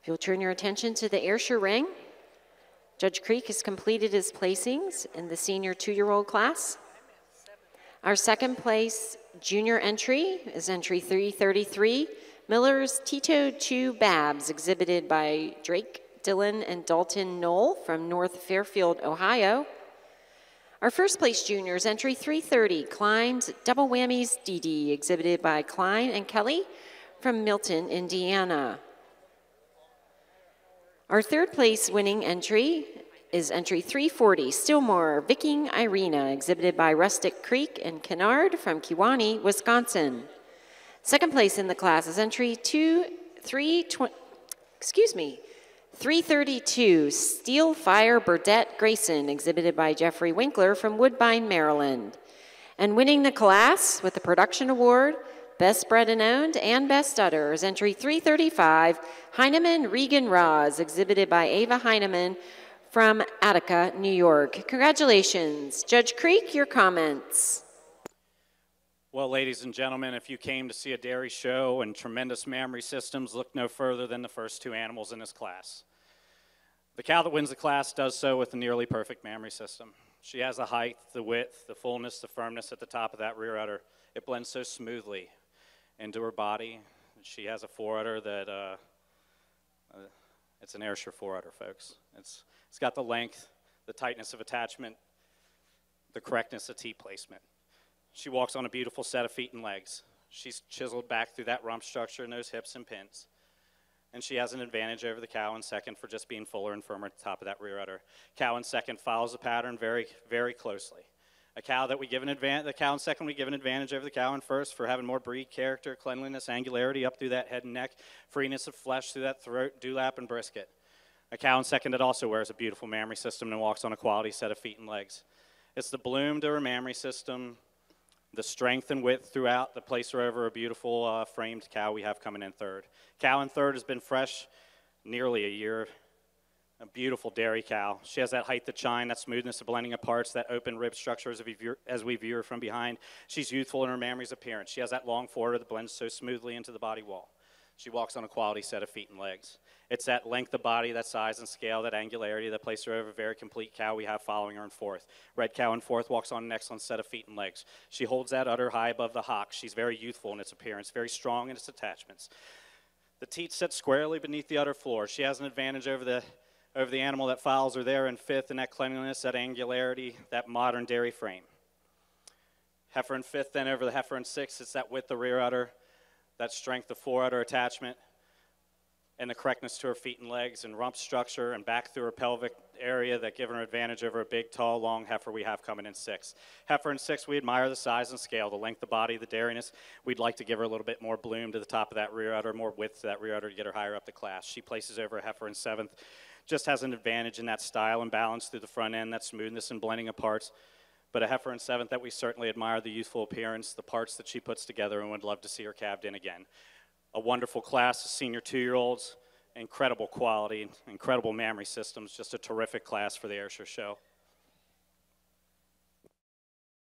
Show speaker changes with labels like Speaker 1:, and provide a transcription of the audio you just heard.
Speaker 1: If you'll turn your attention to the Ayrshire ring, Judge Creek has completed his placings in the senior two-year-old class. Our second place junior entry is entry 333, Miller's Tito 2 Babs, exhibited by Drake, Dillon, and Dalton Knoll from North Fairfield, Ohio. Our first place juniors, entry 330, Klein's Double Whammies DD, exhibited by Klein and Kelly from Milton, Indiana. Our third place winning entry is entry 340, Stillmore Viking Irina, exhibited by Rustic Creek and Kennard from Kewaunee, Wisconsin. Second place in the class is entry 2, 3, excuse me, 332, Steel Fire Burdette Grayson, exhibited by Jeffrey Winkler from Woodbine, Maryland. And winning the class with the production award, Best Bred and Owned and Best Udder is entry 335, Heinemann Regan Roz, exhibited by Ava Heinemann from Attica, New York. Congratulations. Judge Creek, your comments.
Speaker 2: Well, ladies and gentlemen, if you came to see a dairy show and tremendous mammary systems, look no further than the first two animals in this class. The cow that wins the class does so with a nearly perfect mammary system. She has the height, the width, the fullness, the firmness at the top of that rear udder. It blends so smoothly into her body. She has a forudder that, uh, uh, it's an Ayrshire forudder, folks. It's, it's got the length, the tightness of attachment, the correctness of teat placement. She walks on a beautiful set of feet and legs. She's chiseled back through that rump structure and those hips and pins. And she has an advantage over the cow in second for just being fuller and firmer at the top of that rear udder. Cow in second follows the pattern very, very closely. A cow that we give an advantage, the cow in second we give an advantage over the cow in first for having more breed character, cleanliness, angularity up through that head and neck, freeness of flesh through that throat, dewlap, and brisket. A cow in second that also wears a beautiful mammary system and walks on a quality set of feet and legs. It's the bloom to her mammary system, the strength and width throughout the place her over a beautiful uh, framed cow we have coming in third. Cow in third has been fresh nearly a year a beautiful dairy cow. She has that height to chine, that smoothness of blending of parts, that open rib structure as we, view, as we view her from behind. She's youthful in her mammary appearance. She has that long forudder that blends so smoothly into the body wall. She walks on a quality set of feet and legs. It's that length of body, that size and scale, that angularity that places her over a very complete cow we have following her in fourth. Red cow in fourth walks on an excellent set of feet and legs. She holds that udder high above the hock. She's very youthful in its appearance, very strong in its attachments. The teat sits squarely beneath the udder floor. She has an advantage over the over the animal that follows are there in fifth, and that cleanliness, that angularity, that modern dairy frame. Heifer in fifth, then over the heifer in sixth, it's that width the rear udder, that strength of fore udder attachment, and the correctness to her feet and legs and rump structure and back through her pelvic area that give her advantage over a big, tall, long heifer we have coming in six. Heifer in six, we admire the size and scale, the length of body, the dairiness. We'd like to give her a little bit more bloom to the top of that rear udder, more width to that rear udder to get her higher up the class. She places over a heifer in seventh just has an advantage in that style and balance through the front end, that smoothness and blending of parts. But a heifer in seventh that we certainly admire the youthful appearance, the parts that she puts together, and would love to see her calved in again. A wonderful class of senior two-year-olds, incredible quality, incredible mammary systems, just a terrific class for the Ayrshire Show.